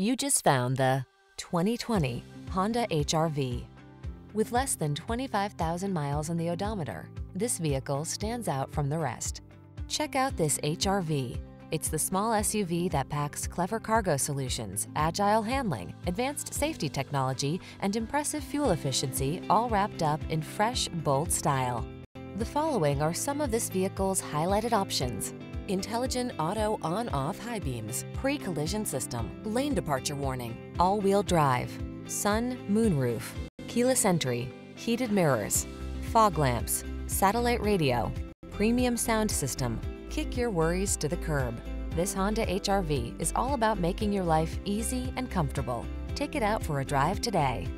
You just found the 2020 Honda HRV. With less than 25,000 miles on the odometer, this vehicle stands out from the rest. Check out this HRV. It's the small SUV that packs clever cargo solutions, agile handling, advanced safety technology, and impressive fuel efficiency all wrapped up in fresh, bold style. The following are some of this vehicle's highlighted options. Intelligent auto on-off high beams, pre-collision system, lane departure warning, all-wheel drive, sun, moonroof, keyless entry, heated mirrors, fog lamps, satellite radio, premium sound system. Kick your worries to the curb. This Honda HRV is all about making your life easy and comfortable. Take it out for a drive today.